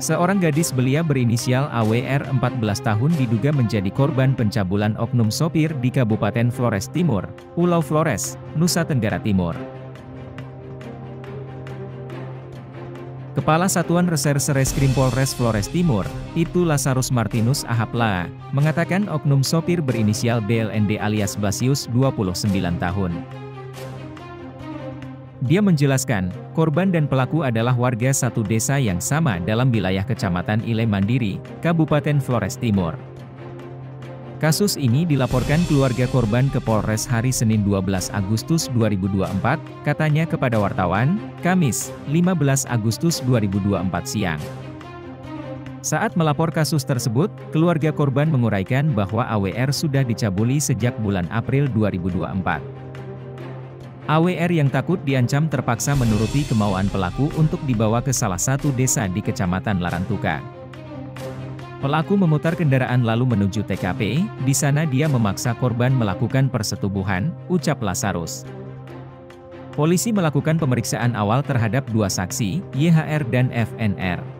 Seorang gadis belia berinisial AWR 14 tahun diduga menjadi korban pencabulan oknum sopir di Kabupaten Flores Timur, Pulau Flores, Nusa Tenggara Timur. Kepala Satuan Reserse Reskrim Polres Flores Timur, itu Lazarus Martinus Ahapla, mengatakan oknum sopir berinisial BLND alias Basius 29 tahun. Dia menjelaskan, korban dan pelaku adalah warga satu desa yang sama dalam wilayah Kecamatan Ile Mandiri, Kabupaten Flores Timur. Kasus ini dilaporkan keluarga korban ke Polres hari Senin 12 Agustus 2024, katanya kepada wartawan, Kamis, 15 Agustus 2024 siang. Saat melapor kasus tersebut, keluarga korban menguraikan bahwa AWR sudah dicabuli sejak bulan April 2024. AWR yang takut diancam terpaksa menuruti kemauan pelaku untuk dibawa ke salah satu desa di Kecamatan Larantuka. Pelaku memutar kendaraan lalu menuju TKP, di sana dia memaksa korban melakukan persetubuhan, ucap Lazarus. Polisi melakukan pemeriksaan awal terhadap dua saksi, YHR dan FNR.